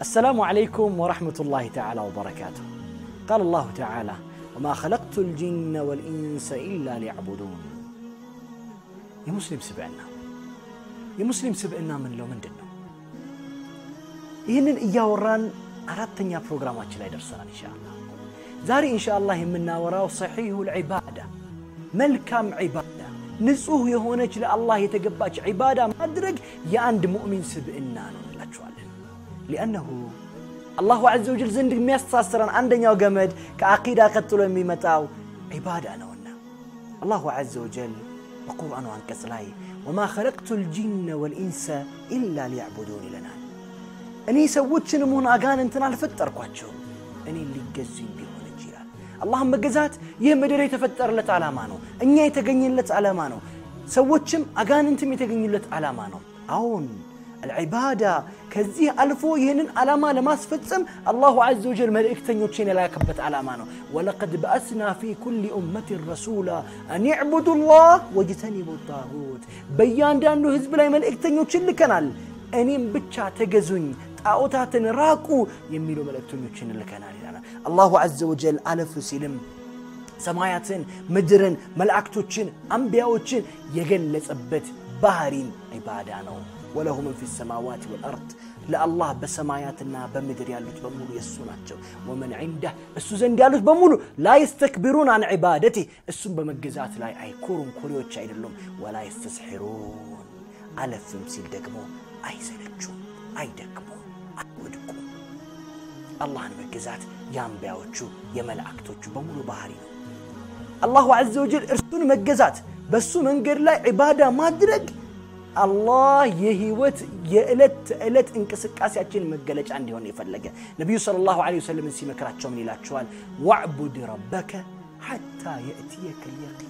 السلام عليكم ورحمة الله تعالى وبركاته. قال الله تعالى: "وما خلقت الجن والإنس إلا ليعبدون". يا مسلم سبعنا. يا مسلم سبعنا من لو من دنو. ينن إيا وران أرادتنيا بروجرامات لا يدرسان إن شاء الله. زاري إن شاء الله يمنا وراه صحيح العبادة. ملكام عبادة. نسوه يهونج لأ الله يتقباك عبادة ما أدرك يا عند مؤمن سبعنا. لا تشوالن. لأنه الله عز وجل زندق ميستاسرا عندنا وقمد كعقيدة قد تلوم ميمتاو عبادة أنا نونا الله عز وجل بقرآن عن كسلاي وما خلقت الجن والإنس إلا ليعبدوني لنا أني سويت شنمون أغان انتنا فتر كواتشو أني اللي قزي بيهون الجيرا اللهم قزات يهمدري تفتر لت على مانو أني يتقنين لت على مانو سويت شم أغان انتم يتقنين لت على مانو አሁን العبادة كزيه ألفو يهنن على ما لماس فتسم الله عز وجل ملئك تنيو تشيني لا يكبت على ما نو ولقد بأسنا في كل أمة الرسولة أن يعبدوا الله واجتنبوا الطاغوت بيان دانو هزب لاي ملئك تنيو تشيني لكنال أنين بچا تغزن تاوتاتن راكو يميلو ملئك تنيو تشيني لكنال الله عز وجل ألف سلم ሰማያትን ምድርን መላእክቶችን አንቢያዎችን የገለጸበት ባህሪን ዒባዳ ነው وله من في السماوات والأرض لا الله بسماياتنا بمدر يالوت بمولو يسوناتشو ومن عنده السو زند بمولو لا يستكبرون عن عبادته السو بمجزات لا يكورون كوريو تشايد اللوم ولا يستسحرون على فمسيل دقمو أي سنجو أي دقمو أودكو الله عن مجزات يام بيعوتشو يملعكتوتشو بمولو بحرينو الله عز وجل ارسون مجزات بسو من قرلا عبادة ما አላህ የህይወት የዕለት ተዕለት እንቅስቃሴያችን መገለጫ እንዲሆን የፈለገ ነቢዩ ሰለላሁ ዐለይሂ ወሰለምን ሲመክራቸው ምን ይላቸዋል? ዋዕቡድ ረበከ ሐታ የእትየከ ልየቂን፣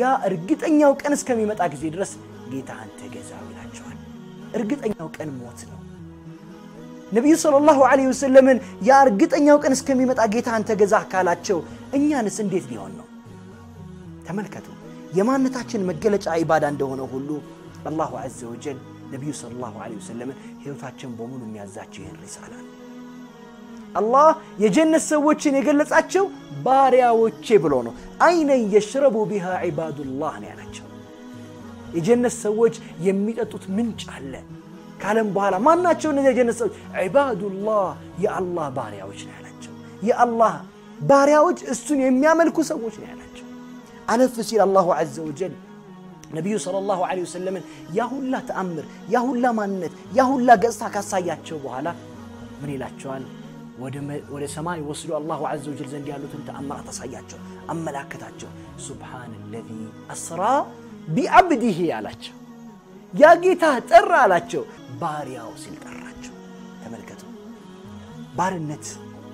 ያ እርግጠኛው ቀን እስከሚመጣ ጊዜ ድረስ ጌታህን ተገዛው ይላቸዋል። እርግጠኛው ቀን ሞት ነው። ነቢዩ ሰለላሁ ዐለይሂ ወሰለምን ያ እርግጠኛው ቀን እስከሚመጣ ጌታህን ተገዛህ ካላቸው እኛንስ እንዴት ሊሆን ነው? ተመልከቱ የማንነታችን መገለጫ ኢባዳ እንደሆነ ሁሉ አላሁ አዘ ወጀል ነቢዩ ሰለላሁ ዐለይሂ ወሰለምን ህይወታችን በሙሉ የሚያዛቸው ይህን ሪሳላ ነው። አላህ የጀነት ሰዎችን የገለጻቸው ባሪያዎቼ ብሎ ነው። አይነን የሽረቡ ቢሃ ዒባዱላህ ነው ያላቸው። የጀነት ሰዎች የሚጠጡት ምንጭ አለ ካለም በኋላ ማናቸው እነዚህ የጀነት ሰዎች? ዒባዱላህ የአላህ ባሪያዎች ነው ያላቸው። የአላህ ባሪያዎች እሱን የሚያመልኩ ሰዎች ነው ያላቸው። አለፍ ሲል አላሁ ዐዘ ወጀል ነቢዩ ሰለላሁ ዐለይሂ ወሰለምን ያ ሁላ ተአምር፣ ያ ሁላ ማንነት፣ ያ ሁላ ገጽታ ካሳያቸው በኋላ ምን ይላቸዋል? ወደ ሰማይ ወስዶ አላሁ ዐዘ ወጀል ዘንድ ያሉትን ተአምራት አሳያቸው፣ አመላከታቸው። ሱብሓነ ለዚ አስራ ቢዐብዲህ አላቸው። ያ ጌታ ጠራ አላቸው። ባሪያው ሲል ጠራቸው። ተመልከቱ፣ ባርነት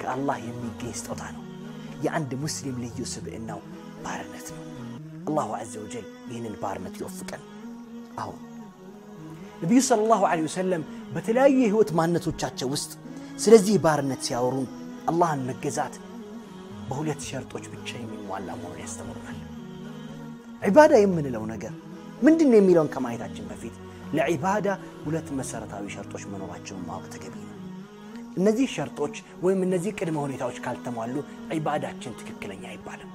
ከአላህ የሚገኝ ስጦታ ነው። የአንድ ሙስሊም ልዩ ስብዕናው ባርነት ነው። الله عز وجل ين البار مت يوفقن اهو نبي صلى الله عليه وسلم بتلاقي هوت مانتو تشاتشا وست سلزي بارنت سياورون الله مجزات بهوليت شرطوش بتشي من والا مون يستمرون عباده يمن لو نجر من دني ميلون كما يتاجن بفيت لعباده ولات مسارتا شرطوش من وراتشم ما وقت نزي شرطوش وين من نزي كلمه هوليتاوش كالتموالو عباده تشنتك كلا يا عباده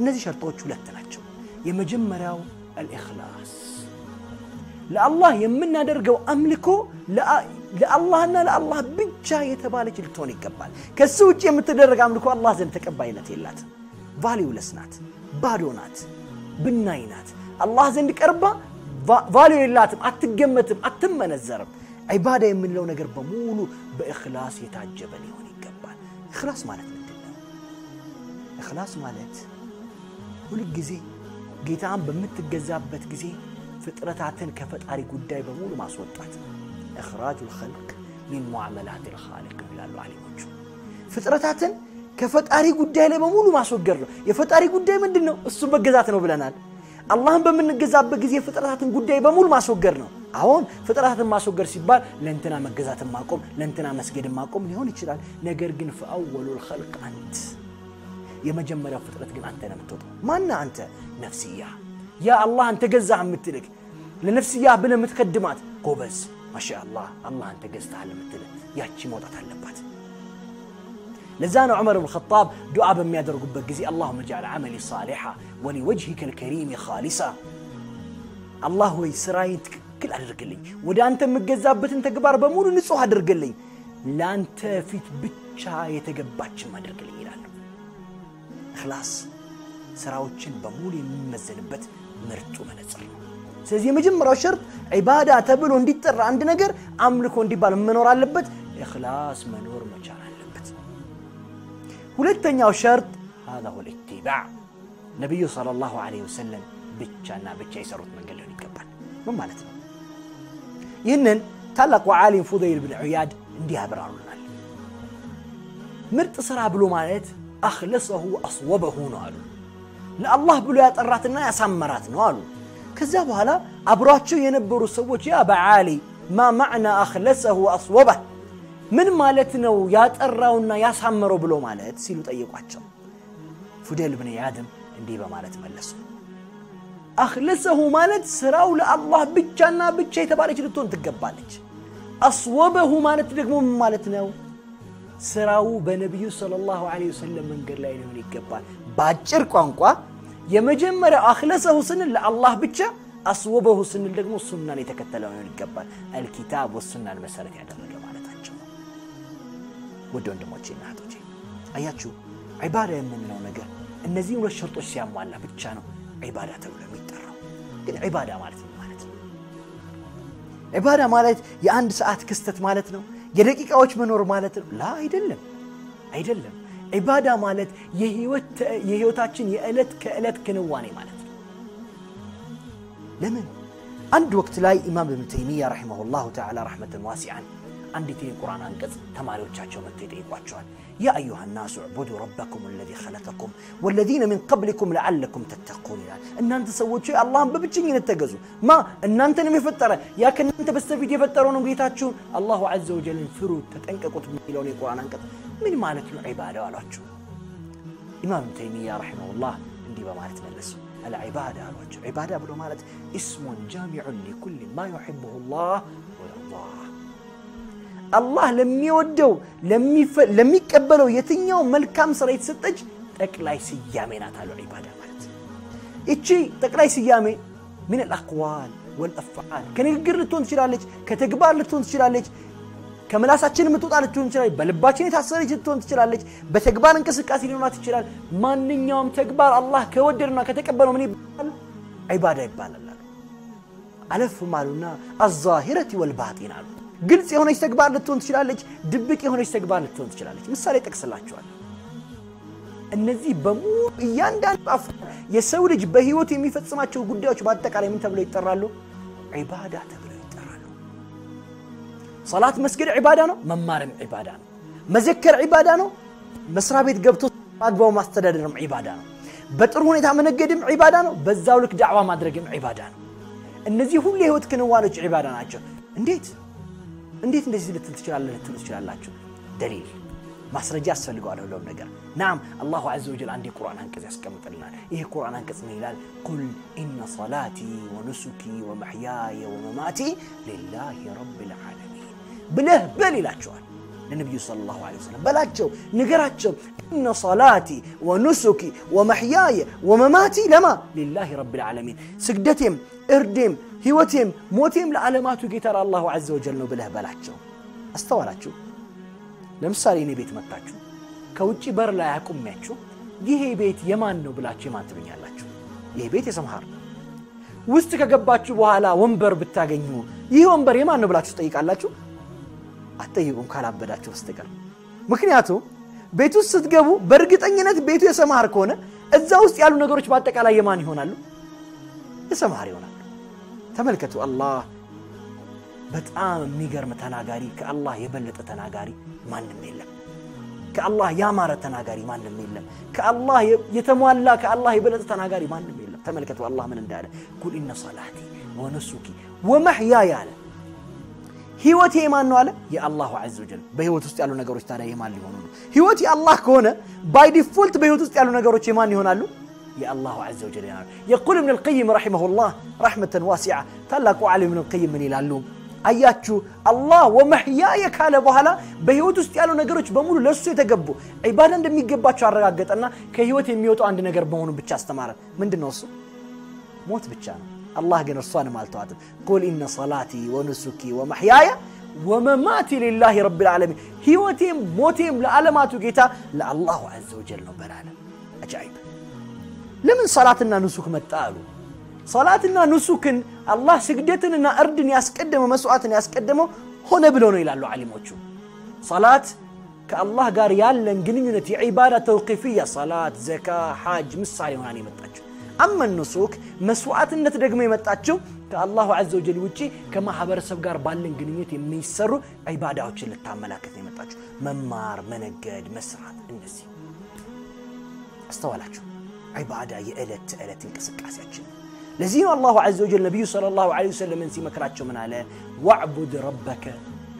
እነዚህ ሸርጦች ሁለት ናቸው። የመጀመሪያው አልኢኽላስ ለአላህ የምናደርገው አምልኮ ለአላህና ለአላህ ብቻ የተባለች ልትሆን ይገባል። ከሱ ውጭ የምትደረግ አምልኮ አላህ ዘንድ ተቀባይነት የላት ቫሊውለስ ናት፣ ባዶ ናት፣ ብናይ ናት። አላህ ዘንድ ቀርባ ቫሊው የላትም፣ አትገመትም፣ አትመነዘርም። ዒባዳ የምንለው ነገር በሙሉ በእኽላስ የታጀበ ሊሆን ይገባል። እኽላስ ማለት ምንድን ነው? እኽላስ ማለት كل جزي جيتان بمت الجذابات جزي فطرتاتن كفطاري قداي بمول ما سوطات اخراج الخلق من معاملات الخالق بلا الله عليه وجه فطرتاتن كفطاري قداي لي بمول ما سوغر يا فطاري قداي مندنو اسو بغزات نو بلانال الله بمن الجذاب بجزي فطرتاتن قداي بمول ما سوغر نو አሁን ፍጥረታትን ማስወገድ ሲባል ለእንትና መገዛትን ማቆም ለእንትና መስገድን ማቆም ሊሆን ይችላል ነገር ግን ፈአወሉ ልከልቅ አንት يا የመጀመሪያ ፍጥረት ግን አንተ ነው የምትወጣ ማና አንተ ነፍስያ ያ አላህ አንተ ገዛ የምትልክ ለነፍስያ ብለ የምትከድማት ጎበዝ الله አላህ አላህ አንተ ገዝተሃል يا ያቺ موضع تهلبات لزان عمر بن الخطاب دعاء بما يدرك قزي اللهم اجعل عملي صالحا ولوجهك الكريم خالصا الله هو ويسرايت كل ادركلي ودا انت بت انت قبار بمول نصوح ادركلي لا انت فيت بتشا يتقباتش ما ادركلي خلاص سراوچن بمولي ممزلبت مرتو منصر سيزي مجم شرط عبادة تبلو اندي تر عند نقر عملكو اندي بال منور اللبت إخلاص منور مجال اللبت ولتن يو شرط هذا هو الاتباع نبي صلى الله عليه وسلم بيتشا نا بيتشا يسروت من قلون يكبر ما مالتنا ينن تلقوا عالي فضيل بن عياد اندي هابرارونا مرت صرا بلو مالت أخلصه أصوبه نالو لا الله بلو يا طراتنا يا سمرات نالو كذا بهالا أبراتشو ينبرو سوت يا بعالي ما معنى أخلصه أصوبه من مالتنا ويا طراونا يا سمرو بلو مالت سيلو طيقواچو فديل بن يادم اندي بمالت ملسو أخلصه مالت سراو الله بجانا بيتشا يتبارك لتون تقبالك أصوبه مالت دقمو من مالتنا ስራው በነቢዩ ሰለላሁ ዐለይሂ ወሰለም መንገድ ላይ ሊሆን ይገባል። በአጭር ቋንቋ የመጀመሪያው አክለሰሁ ስንል ለአላህ ብቻ፣ አስወበሁ ስንል ደግሞ ሱናን የተከተለ ሊሆን ይገባል። አልኪታብ ወሱናን መሰረት ያደረገ ማለታቸው ነው። ወንድሞቼ እና እህቶቼ አያችሁ ዒባዳ የምንለው ነገር እነዚህ ሁለት ሸርጦች ሲያሟላ ብቻ ነው ዒባዳ ተብሎ የሚጠራው። ግን ዒባዳ ማለት ነው ማለት ነው። ዒባዳ ማለት የአንድ ሰዓት ክስተት ማለት ነው። የደቂቃዎች ካዎች መኖር ማለት ነው ላ አይደለም አይደለም ኢባዳ ማለት የህይወት የህይወታችን የዕለት ከዕለት ክንዋኔ ማለት ነው ለምን አንድ ወቅት ላይ ኢማም ኢብኑ ተይሚያ ረሂመሁላሁ ተዓላ ረሕመተን ዋሲዓን عندي تي القرآن أنقص تمارو تشاتشو متي تي يا أيها الناس اعبدوا ربكم الذي خلقكم والذين من قبلكم لعلكم تتقون يعني أن أنت سويتوا يا الله ببتشين ينتقزوا ما أن أنت نمي فترة يا كن أنت بس في دي فترة الله عز وجل انفروا تتنككوا تبنيلوني القرآن أنقص من مالك العبادة على إمام تيمية رحمه الله عندي بمالت ملسو العبادة على عبادة بلو مالت اسم جامع لكل ما يحبه الله ويرضاه አላህ ለሚወደው ለሚቀበለው የትኛው መልካም ስራ የተሰጠች ጠቅላይ ስያሜ ናት አሉ ዒባዳ ማለት። እቺ ጠቅላይ ስያሜ ምን አልአቅዋል ወልአፍዓል ከንግግር ልትሆን ትችላለች፣ ከተግባር ልትሆን ትችላለች፣ ከምላሳችን የምትወጣ ልትሆን ትችላለች፣ በልባችን የታሰረች ልትሆን ትችላለች፣ በተግባር እንቅስቃሴ ሊሆናት ይችላል። ማንኛውም ተግባር አላህ ከወደድና ከተቀበለው ምን ይባላል? ዒባዳ ይባላል አለፍ ማሉና አዛሂረቲ ወልባጢን አሉ ግልጽ የሆነች ተግባር ልትሆን ትችላለች፣ ድብቅ የሆነች ተግባር ልትሆን ትችላለች። ምሳሌ ጠቅስላችኋል። እነዚህ በሙሉ እያንዳንዱ አፍ የሰው ልጅ በህይወት የሚፈጽማቸው ጉዳዮች በአጠቃላይ ምን ተብለው ይጠራሉ? ዒባዳ ተብለው ይጠራሉ። ሰላት መስገድ ዒባዳ ነው፣ መማርም ዒባዳ ነው፣ መዘከር ዒባዳ ነው፣ መስሪያ ቤት ገብቶ አግባቡ ማስተዳደርም ዒባዳ ነው፣ በጥሩ ሁኔታ መነገድም ዒባዳ ነው፣ በዛው ልክ ዳዕዋ ማድረግም ዒባዳ ነው። እነዚህ ሁሉ የህይወት ክንዋኖች ዒባዳ ናቸው። እንዴት እንዴት እንደዚህ ልትል ትችላለህ ልትሉ ትችላላችሁ ደሊል ማስረጃ ያስፈልገዋል ሁሉም ነገር ናም አላሁ ዘ ወጀል አንድ የቁርአን አንቀጽ ያስቀምጥልናል ይህ ቁርአን አንቀጽ ምን ይላል ቁል ኢነ ሰላቲ ወኑሱኪ ወመሕያየ ወመማቲ ሊላህ ረብ ልዓለሚን ብለህ በል ይላቸዋል ለነቢዩ ሰለላሁ ዐለይሂ ወሰለም በላቸው፣ ንገራቸው እነ ሰላቲ ወኑሱኪ ወመሕያየ ወመማቲ ለማ ሊላሂ ረቢል ዓለሚን ስግደቴም፣ እርዴም፣ ህይወቴም፣ ሞቴም ለዓለማቱ ጌታ ለአላሁ ዐዘ ወጀል ነው ብለህ በላቸው። አስተዋላችሁ? ለምሳሌ እኔ ቤት መታችሁ ከውጭ በር ላይ አቁሚያችሁ ይሄ ቤት የማን ነው ብላችሁ የማን ትሉኛላችሁ? ይሄ ቤት የሰምሃር ውስጥ ከገባችሁ በኋላ ወንበር ብታገኙ ይህ ወንበር የማን ነው ብላችሁ ትጠይቃላችሁ? አትጠይቁም ካላበዳቸው በስተቀር። ምክንያቱም ቤት ውስጥ ስትገቡ በእርግጠኝነት ቤቱ የሰማር ከሆነ እዛ ውስጥ ያሉ ነገሮች በአጠቃላይ የማን ይሆናሉ? የሰማር ይሆናሉ። ተመልከቱ፣ አላህ በጣም የሚገርም ተናጋሪ፣ ከአላህ የበለጠ ተናጋሪ ማንም የለም። ከአላህ ያማረ ተናጋሪ ማንም የለም። ከአላህ የተሟላ ከአላህ የበለጠ ተናጋሪ ማንም የለም። ተመልከቱ አላህ ምን እንዳለ፣ ቁል ኢነ ሰላቲ ወነሱኪ ወመሕያ ያለ ህይወት የማን ነው አለ? የአላሁ ዐዘ ወጀል። በህይወት ውስጥ ያሉ ነገሮች ታዲያ የማን ሊሆኑ ነው? ህይወት የአላህ ከሆነ ባይ ዲፎልት በህይወት ውስጥ ያሉ ነገሮች የማን ይሆናሉ? የአላሁ ዐዘ ወጀል ይሆናሉ። የቁል ኢብኑል ቀይም ረሒመሁላህ ረሕመተን ዋሲዓ። ታላቁ ዓሊም ኢብኑል ቀይም ምን ይላሉ? አያችሁ አላህ ወመህያየ ካለ በኋላ በህይወት ውስጥ ያሉ ነገሮች በሙሉ ለእሱ የተገቡ ዒባዳ እንደሚገባቸው አረጋገጠና ከህይወት የሚወጡ አንድ ነገር በመሆኑ ብቻ አስተማረን። ምንድን ነው እሱ? ሞት ብቻ ነው። الله قال الصانة التواتب قل إن صلاتي ونسكي ومحياي ومماتي لله رب العالمين هي وتيم موتيم لعلماتو جيتا الله عز وجل نبرانا أجعيب لمن صلاتنا نسك متالو صلاتنا نسك الله سجدتنا أردن يسقدم مسوعتنا يسقدمه هنا بلونه إلى الله علموتشو صلاة كالله قال يالن قنينة عبادة توقيفية صلاة زكاة حاج مش صالح هنا أما النسوك مسوات النت دقمي متأتشو كالله عز وجل وجي كما حبر سبقار بالن قنية من عبادة وجل التعملاك متأتشو ممار منقد مسرات النسي استوالاتشو عبادة يألت ألت انكسك عسياتشو لزين الله عز وجل النبي صلى الله عليه وسلم انسي مكراتشو من على واعبد ربك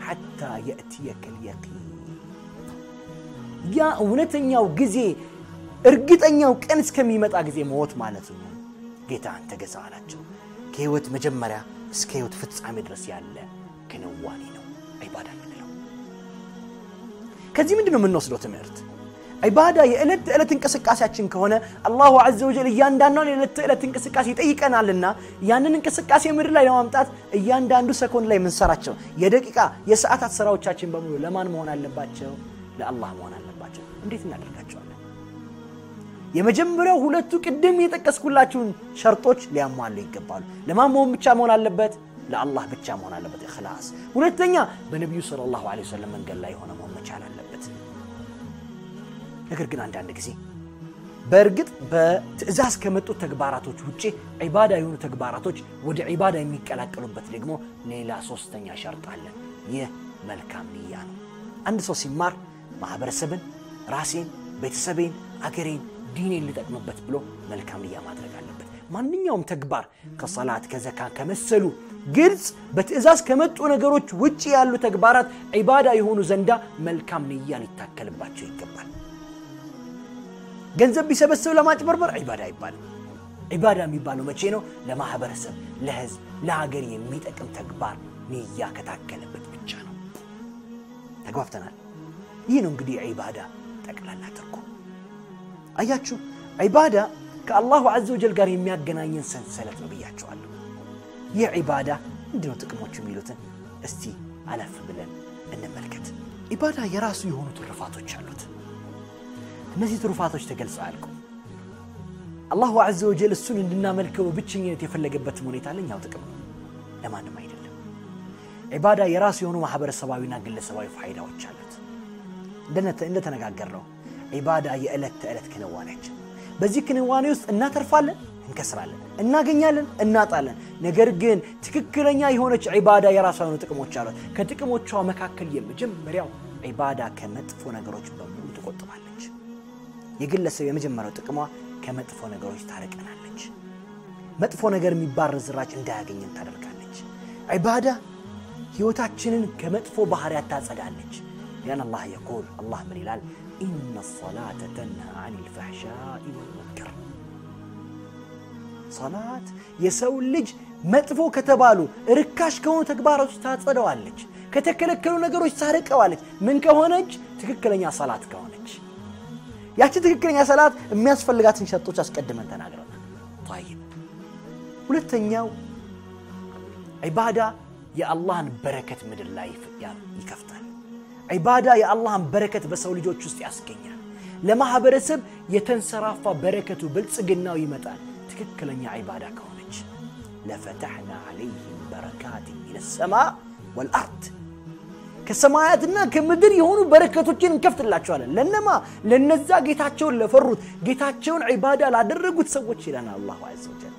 حتى يأتيك اليقين ونتن يا وقزي እርግጠኛው ቀን እስከሚመጣ ጊዜ ሞት ማለት ነው። ጌታ አንተ ገዛ አላቸው። ከህይወት መጀመሪያ እስከ ህይወት ፍጻሜ ድረስ ያለ ክንዋኔ ነው አይባዳ ምንለው ከዚህ ምንድነው የምንወስደው ትምህርት? ዒባዳ የዕለት ተዕለት እንቅስቃሴያችን ከሆነ አላሁ ዘ ወጀል እያንዳንዷን የዕለት ተዕለት እንቅስቃሴ ይጠይቀናልና ያንን እንቅስቃሴ ምድር ላይ ለማምጣት እያንዳንዱ ሰኮንድ ላይ የምንሰራቸው የደቂቃ የሰዓታት ስራዎቻችን በሙሉ ለማን መሆን አለባቸው? ለአላህ መሆን አለባቸው። እንዴት እናደርጋቸዋለን? የመጀመሪያው ሁለቱ ቅድም የጠቀስኩላችሁን ሸርጦች ሊያሟሉ ይገባሉ። ለማን መሆን ብቻ መሆን አለበት? ለአላህ ብቻ መሆን አለበት ኢኽላስ። ሁለተኛ በነቢዩ ሰለላሁ ዐለይሂ ወሰለም መንገድ ላይ የሆነ መሆን መቻል አለበት። ነገር ግን አንዳንድ ጊዜ በእርግጥ በትዕዛዝ ከመጡት ተግባራቶች ውጭ ዒባዳ የሆኑ ተግባራቶች ወደ ዒባዳ የሚቀላቀሉበት ደግሞ ሌላ ሶስተኛ ሸርጥ አለ። ይህ መልካም ንያ ነው። አንድ ሰው ሲማር ማህበረሰብን፣ ራሴን፣ ቤተሰቤን፣ አገሬን ዲኔን ልጠቅምበት ብሎ መልካም ንያ ማድረግ አለበት። ማንኛውም ተግባር ከሰላት ከዘካ ከመሰሉ ግልጽ በትዕዛዝ ከመጡ ነገሮች ውጭ ያሉ ተግባራት ዒባዳ የሆኑ ዘንዳ መልካም ንያ ሊታከልባቸው ይገባል። ገንዘብ ቢሰበሰብ ለማጭበርበር ዒባዳ ይባል ዒባዳ የሚባለው መቼ ነው? ለማህበረሰብ፣ ለህዝብ፣ ለሀገር የሚጠቅም ተግባር ንያ ከታከለበት ብቻ ነው። ተግባብተናል። ይህ ነው እንግዲህ ዒባዳ ጠቅላላ ትርጉም። አያችሁ፣ ዒባዳ ከአላሁ ዐዘ ወጀል ጋር የሚያገናኘን ሰንሰለት ነው ብያችኋለሁ። ይህ ዒባዳ ምንድነው ጥቅሞቹ የሚሉትን እስቲ አለፍ ብለን እንመልከት። ዒባዳ የራሱ የሆኑ ትሩፋቶች አሉት። እነዚህ ትሩፋቶች ተገልጸው አያልቁም። አላሁ ዐዘ ወጀል እሱን እንድናመልከው ብቸኝነት የፈለገበትም ሁኔታ ለኛው ጥቅም ነው፣ ለማንም አይደለም። ዒባዳ የራሱ የሆኑ ማህበረሰባዊና ግለሰባዊ ፋይዳዎች አሉት። እንደተነጋገር ነው ዒባዳ የዕለት ተዕለት ክንዋኔያችን። በዚህ ክንዋኔ ውስጥ እናተርፋለን፣ እንከስራለን፣ እናገኛለን፣ እናጣለን። ነገር ግን ትክክለኛ የሆነች ዒባዳ የራሷ የሆኑ ጥቅሞች አሏት። ከጥቅሞቿ መካከል የመጀመሪያው ዒባዳ ከመጥፎ ነገሮች በሙሉ ትቆጥባለች። የግለሰብ የመጀመሪያው ጥቅሟ ከመጥፎ ነገሮች ታርቀናለች። መጥፎ ነገር የሚባረዝ ራጭ እንዳያገኘን ታደርጋለች። ዒባዳ ህይወታችንን ከመጥፎ ባህሪያት ታጸዳለች። ያን አላህ የቁል አላህ ምን ይላል? إن الصلاة تنهى عن الفحشاء والمنكر صلاة يسولج مطفو كتبالو ركاش كون تكبارو تتصدوا عليك كتكلكلو نغرو يسارقوا عليك من كونج تككل يا صلاة كونج يا تككل يا صلاة ميس ما يسفلغات نشطوش اسقدمن تناغرو طيب ولتنياو عبادة يا الله بركة من الله يكفتها عبادة يا الله بركة بس أولي في لما هبرسب يتنسرافة بركة بلتس قلنا ويمتان تككلن يا عبادة كونج لفتحنا عليهم بركات من السماء والأرض كسماياتنا كمدري هون بركة تجين كفت الله شوالا لنما لنزا قيتاتشون لفروت قيتاتشون عبادة لا درقو تسوتش لنا الله عز وجل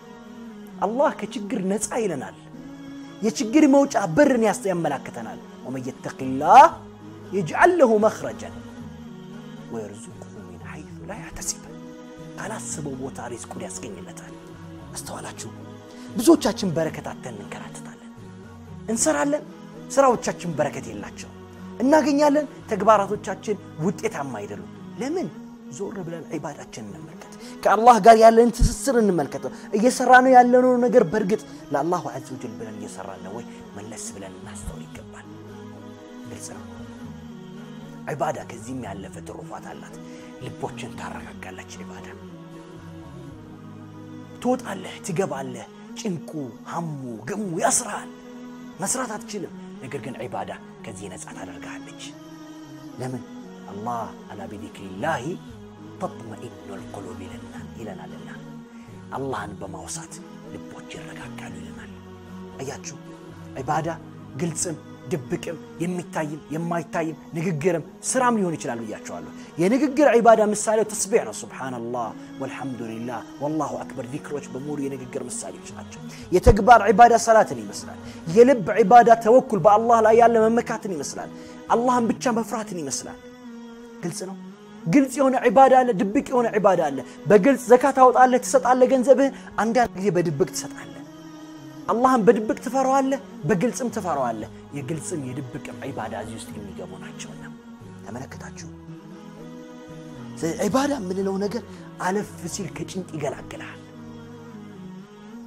الله كتشقر نزعي لنا يتشقر موجع برن يستيام ملاكتنا ومن يتق الله የጅአለሁ መኽረጀን ወየርዙቁሁ ሚን ሐይሱ ላ ያሕተሲብ ካላስበው ቦታ ሪዝቁን ያስገኝለታል። አስተዋላችሁ? ብዙዎቻችን በረከት አተን እንከራተታለን፣ እንሰራለን፣ ስራዎቻችን በረከት የላቸው፣ እናገኛለን፣ ተግባራቶቻችን ውጤታማ አይደሉም። ለምን? ዞር ብለን ዒባዳችን እንመልከት፣ ከአላህ ጋር ያለን ትስስር እንመልከተው። እየሰራ ነው ያለነው ነገር በእርግጥ ለአላሁ ዐዘ ወጀል ብለን እየሰራን ነው ወይ? መለስ ብለን እናስተውል ይገባል። ግልጽ ነው። عبادة كزيم على لفت الرفات علت لبوتشن تارك قالك عبادة توت على تجاب على تنكو همو قمو يسرع مسرات هتكلم نقدر كن عبادة كزينة أنا أرجع لك لمن الله على بذكر الله تطمئن القلوب إلى لنا إلى لنا الله أن بموسات لبوتشن رجع قالوا لمن شو عبادة قلت سم ድብቅም የሚታይም የማይታይም ንግግርም ስራም ሊሆን ይችላል ብያቸዋለሁ። የንግግር ዒባዳ ምሳሌው ተስቢሕ ነው። ሱብሓነላህ ወልሐምዱሊላህ ወላሁ አክበር ዚክሮች በሙሉ የንግግር ምሳሌዎች ናቸው። የተግባር ዒባዳ ሰላትን ይመስላል። የልብ ዒባዳ ተወኩል በአላህ ላይ ያለ መመካትን ይመስላል። አላህን ብቻ መፍራትን ይመስላል። ግልጽ ነው። ግልጽ የሆነ ዒባዳ አለ፣ ድብቅ የሆነ ዒባዳ አለ። በግልጽ ዘካ ታወጣለህ፣ ትሰጣለህ ገንዘብህን። አንዳንድ ጊዜ በድብቅ ትሰጣለህ። አላህን በድብቅ ትፈራዋለህ፣ በግልጽም ትፈራዋለህ። የግልጽም የድብቅም ዒባዳ እዚህ ውስጥ የሚገቡ ናቸውና ተመለከታችሁ። ዒባዳ የምንለው ነገር አለፍ ሲል ከጭንቅ ይገላግልሃል፣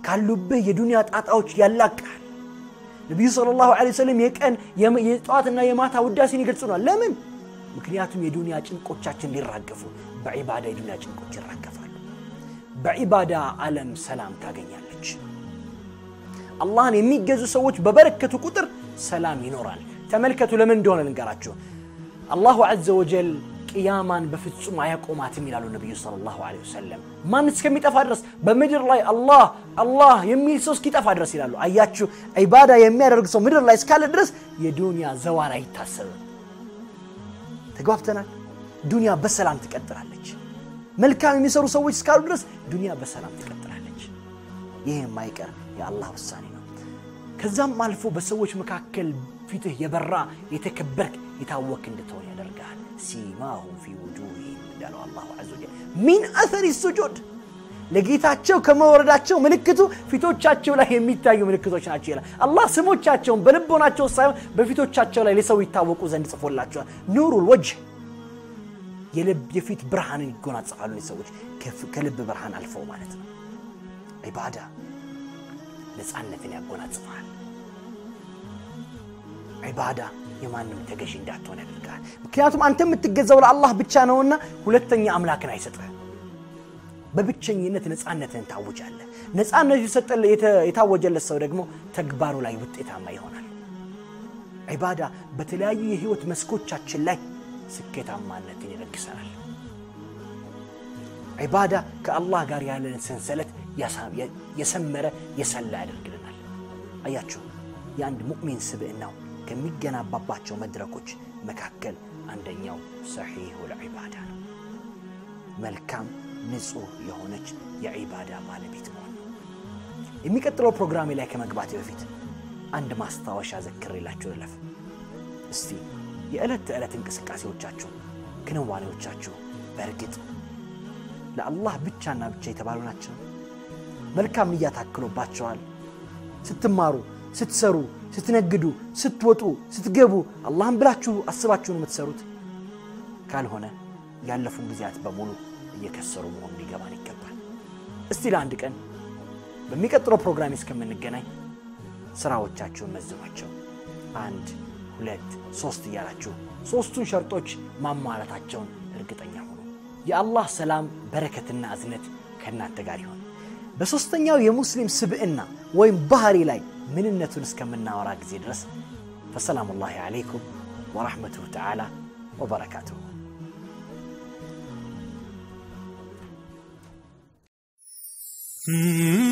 ካሉብህ የዱንያ ጣጣዎች ያላቅሃል። ነቢዩ ሰለላሁ ዐለይሂ ወሰለም የቀን የጠዋትና የማታ ውዳሴን ይገልጹናል። ለምን? ምክንያቱም የዱንያ ጭንቆቻችን ሊራገፉ በዒባዳ የዱንያ ጭንቆች ይራገፋሉ። በዒባዳ ዓለም ሰላም ታገኛለች። አላህን የሚገዙ ሰዎች በበረከቱ ቁጥር ሰላም ይኖራል ተመልከቱ ለምን እንደሆነ ልንገራችሁ አላሁ ዘ ወጀል ቅያማን በፍጹም አያቆማትም ይላሉ ነቢዩ ስለ ላሁ ለ ወሰለም ማን እስከሚጠፋ ድረስ በምድር ላይ አላህ አላህ የሚል ሰው እስኪጠፋ ድረስ ይላሉ አያችሁ ዒባዳ የሚያደርግ ሰው ምድር ላይ እስካለ ድረስ የዱንያ ዘዋር አይታሰብም ተግባብተናል ዱንያ በሰላም ትቀጥላለች መልካም የሚሰሩ ሰዎች እስካሉ ድረስ ዱንያ በሰላም ትቀጥላለች ይህ የማይቀር የአላህ ውሳኔ ነው። ከዛም አልፎ በሰዎች መካከል ፊትህ የበራ የተከበርክ የታወክ እንድትሆን ያደርግሃል። ሲማሁ ፊ ውጁሂም እንዳለው አላሁ ዐዘ ወጀል ሚን አሰሪ ሱጁድ ለጌታቸው ከመወረዳቸው ምልክቱ ፊቶቻቸው ላይ የሚታዩ ምልክቶች ናቸው ይላል። አላህ ስሞቻቸውን በልቦናቸው ሳይሆን በፊቶቻቸው ላይ ለሰው ይታወቁ ዘንድ ጽፎላቸዋል። ኑሩ ወጅ የልብ የፊት ብርሃንን ይጎናጸፋሉ ሰዎች ከልብ ብርሃን አልፈው ማለት ነው። ኢባዳ ነፃነትን ያጎናጽፋል። ዒባዳ የማንም ተገዢ እንዳትሆን ያደርጋል። ምክንያቱም አንተ የምትገዛው ለአላህ ብቻ ነውና ሁለተኛ አምላክን አይሰጥህ። በብቸኝነት ነፃነትን ታውጃለህ። ነፃነት የታወጀለት ሰው ደግሞ ተግባሩ ላይ ውጤታማ ይሆናል። ዒባዳ በተለያዩ የህይወት መስኮቻችን ላይ ስኬታማነትን ይለግሰናል። ዒባዳ ከአላህ ጋር ያለን ሰንሰለት የሰመረ የሰላ ያደርግልናል። አያችሁ የአንድ ሙእሚን ስብዕናው ከሚገናባባቸው መድረኮች መካከል አንደኛው ሰሒሁል ዒባዳ ነው። መልካም ንጹህ የሆነች የዒባዳ ባለቤት መሆን ነው። የሚቀጥለው ፕሮግራሜ ላይ ከመግባት በፊት አንድ ማስታወሻ ዘክሬላችሁ እለፍ። እስቲ የዕለት ተዕለት እንቅስቃሴዎቻችሁ ክንዋኔዎቻችሁ በእርግጥ ለአላህ ብቻና ብቻ የተባሉ ናቸው። መልካም ንያ ታክሎባቸዋል። ስትማሩ፣ ስትሰሩ፣ ስትነግዱ፣ ስትወጡ፣ ስትገቡ አላህም ብላችሁ አስባችሁ ነው የምትሰሩት። ካልሆነ ያለፉን ጊዜያት በሙሉ እየከሰሩ መሆኑ ሊገባን ይገባል። እስቲ ለአንድ ቀን በሚቀጥለው ፕሮግራም እስከምንገናኝ ስራዎቻችሁን መዝኗቸው። አንድ ሁለት ሶስት እያላችሁ ሶስቱን ሸርጦች ማሟላታቸውን እርግጠኛ يا الله سلام بركتنا أزنت كنا تجاريون بس استنيا يا مسلم سبئنا وين بهري لي من النتونس كم وراك زيد رس فسلام الله عليكم ورحمته تعالى وبركاته Mm-hmm.